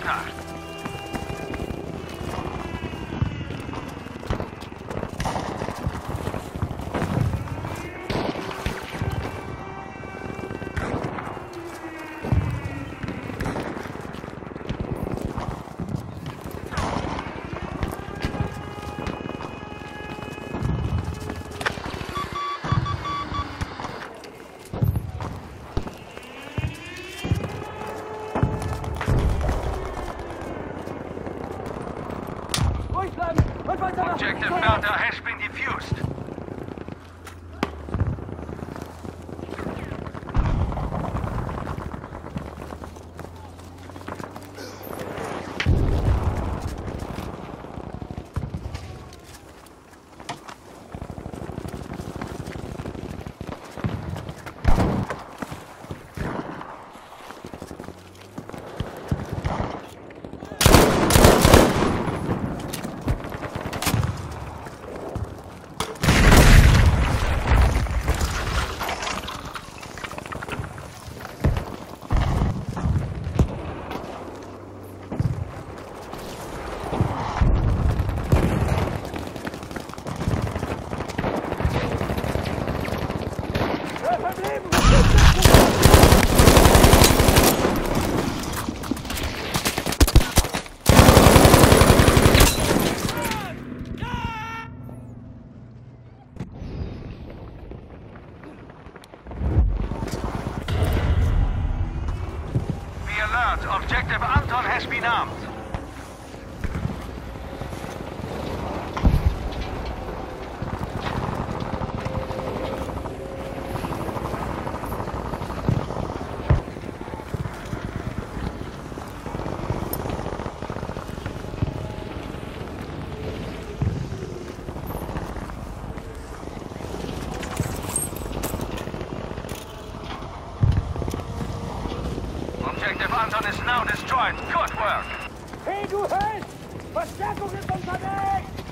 Bertha. Objective Bertha has been defused. Objective Anton has been armed. Objective Anton is now destroyed. Good work. Hey, du Held! Verstärkung ist unterwegs!